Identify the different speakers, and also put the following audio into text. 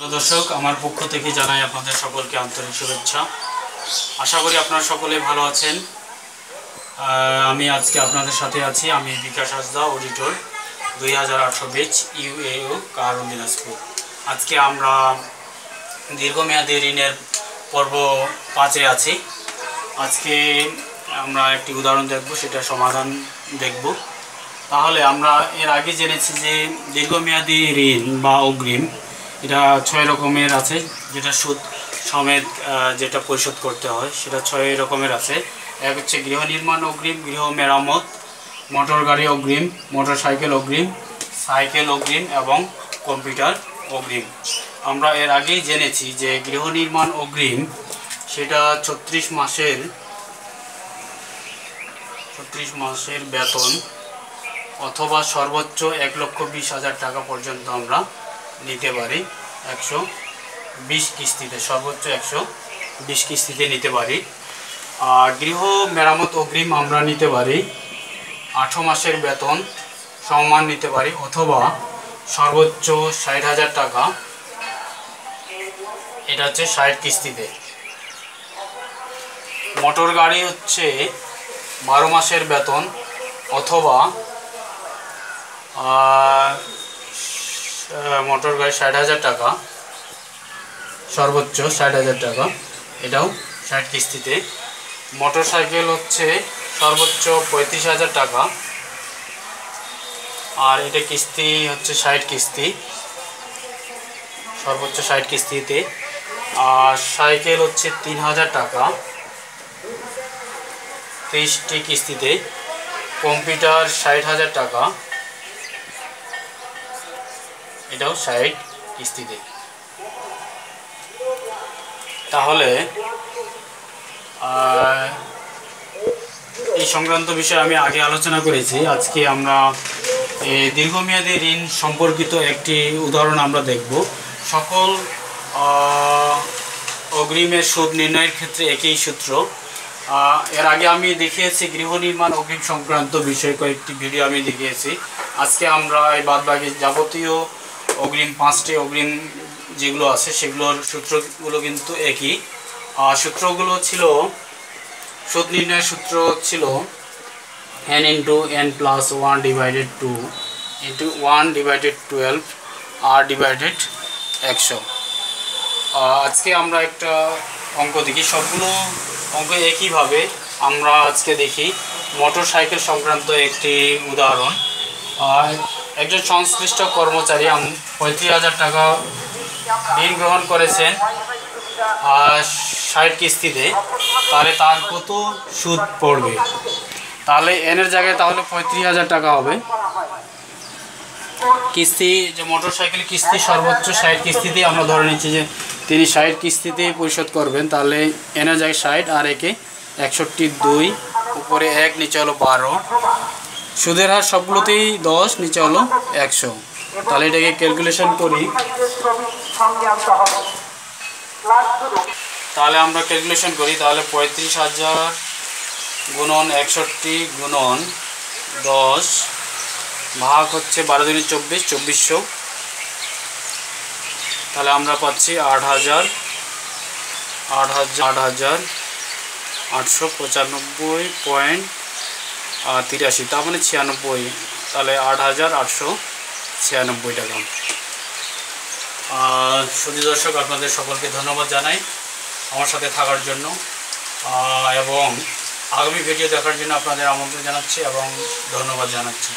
Speaker 1: Hello দর্শক, আমার পক্ষ থেকে জানাই আপনাদের সকলকে আন্তরিক শুভেচ্ছা। আশা করি আপনারা সকলে ভালো আছেন। আমি আজকে আপনাদের সাথে আছি, আমি বিকাশ হাসদা অডিটর দুই হাজার আটশো বেচ ইউএও কারণ দিনাজপুর। আজকে আমরা দীর্ঘমেয়াদী ঋণের পর্ব পাঁচে আছি। আজকে আমরা একটি উদাহরণ দেখব সেটা সমাধান দেখব। তাহলে আমরা এর আগে জেনেছি যে দীর্ঘমেয়াদী ঋণ বা অগ্রিম এটা ছয় রকমের আছে, যেটা সুদ সমেত যেটা পরিশোধ করতে হয়, সেটা ছয় রকমের আছে। এক হচ্ছে গৃহ নির্মাণ অগ্রিম, গৃহ মেরামত, মোটর গাড়ি অগ্রিম, মোটর সাইকেল অগ্রিম সাইকেল অগ্রিম এবং কম্পিউটার অগ্রিম। আমরা এর আগেই জেনেছি যে গৃহ নির্মাণ অগ্রিম, সেটা ছত্রিশ মাসের ছত্রিশ মাসের বেতন অথবা সর্বোচ্চ এক লক্ষ বিশ হাজার টাকা পর্যন্ত আমরা নিতে পারি। একশো বিশ কিস্তিতে, সর্বোচ্চ একশো বিশ কিস্তিতে নিতে পারি। আর গৃহ মেরামত অগ্রিম আমরা নিতে পারি। আঠেরো মাসের বেতন সম্মান নিতে পারি অথবা সর্বোচ্চ ষাট হাজার টাকা। এটা হচ্ছে ষাট কিস্তিতে। মোটর গাড়ি হচ্ছে বারো মাসের বেতন অথবা মোটর গাড়ি ষাট হাজার টাকা। সর্বোচ্চ ষাট হাজার টাকা। এটাও ষাট কিস্তিতে। মোটর সাইকেল হচ্ছে সর্বোচ্চ পঁয়ত্রিশ হাজার টাকা। আর এটা কিস্তি হচ্ছে ষাট কিস্তি। সর্বোচ্চ ষাট কিস্তিতে। আর সাইকেল হচ্ছে তিন হাজার টাকা। তেইশটি কিস্তিতে। কম্পিউটার ষাট হাজার টাকা। এটাও ষাট কিস্তিতে। তাহলে এই সংক্রান্ত বিষয়ে আমি আগে আলোচনা করেছি। আজকে আমরা দীর্ঘমেয়াদী ঋণ সম্পর্কিত একটি উদাহরণ আমরা দেখব। সকল অগ্রিমের সুদ নির্ণয়ের ক্ষেত্রে একই সূত্র। এর আগে আমি দেখিয়েছি গৃহ নির্মাণ অগ্রিম সংক্রান্ত বিষয়ে কয়েকটি ভিডিও আমি দেখিয়েছি। আজকে আমরা এই বাদবাকি যাবতীয় অগ্রিম পাঁচটি অগ্রিম যেগুলো আছে সেগুলোর সূত্রগুলো কিন্তু একই। আর সূত্রগুলো ছিল, সুদ নির্ণয়ের সূত্র ছিল N into N plus one divided two into one divided twelve আর ডিভাইডেড একশো। আজকে আমরা একটা অঙ্ক দেখি। সবগুলো অঙ্ক একইভাবে আমরা আজকে দেখি। মোটর সাইকেল সংক্রান্ত একটি উদাহরণ। একজন সংশ্লিষ্ট কর্মচারী পঁয়ত্রিশ হাজার টাকা ঋণ গ্রহণ করেছেন আর ষাট কিস্তিতে, তাহলে তার কত সুদ পড়বে? তাহলে এনের জায়গায় তাহলে পঁয়ত্রিশ হাজার টাকা হবে। কিস্তি, যে মোটর সাইকেল কিস্তি, সর্বোচ্চ ষাট কিস্তিতে আমরা ধরে নিচ্ছি যে তিনি ষাট কিস্তিতে পরিশোধ করবেন। তাহলে এনের জায়গায় ষাট আর একে একষট্টি দুই, উপরে এক, নিচে হলো বারো। সুদের হার সবগুলোতেই দশ, নিচে হলো একশো। তাহলে এটাকে ক্যালকুলেশন করি। তাহলে আমরা ক্যালকুলেশন করি, তাহলে পঁয়ত্রিশ হাজার গুণন একষট্টি গুণন দশ ভাগ হচ্ছে বারো দিনে চব্বিশ, চব্বিশশো। তাহলে আমরা পাচ্ছি আট হাজার আট হাজার আট হাজার আটশো পঁচানব্বই পয়েন্ট তিরাশি, তার মানে ছিয়ানব্বই। তাহলে আট হাজার আটশো ছিয়ানব্বই টাকা। সুদী দর্শক, আপনাদের সকলকে ধন্যবাদ জানাই আমার সাথে থাকার জন্য। এবং আগামী ভিডিও দেখার জন্য আপনাদের আমন্ত্রণ জানাচ্ছি এবং ধন্যবাদ জানাচ্ছি।